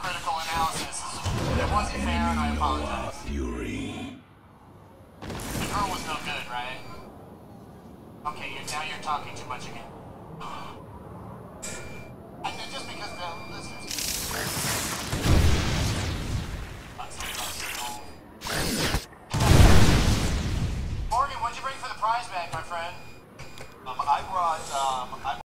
analysis. If It wasn't fair, and I apologize. Fury. The girl was no good, right? Okay, you're, now you're talking too much again. I think just because the listeners. Morgan, what'd you bring for the prize bag, my friend? Um, I brought, um, I